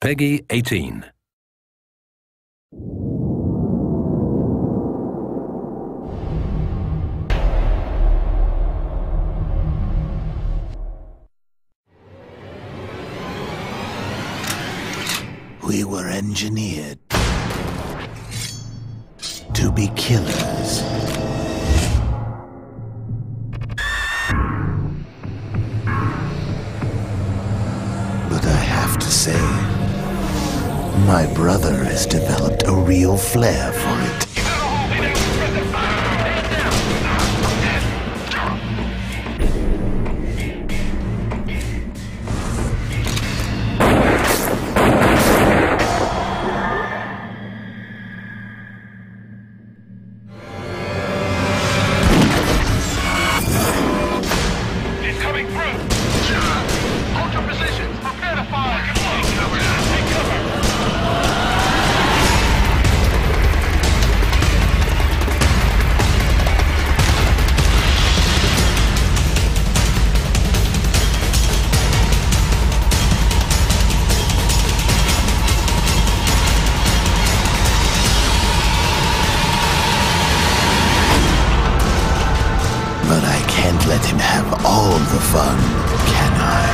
Peggy 18. We were engineered to be killers. But I have to say, my brother has developed a real flair for it. Coming through! Hold your positions! can't let him have all the fun, can I?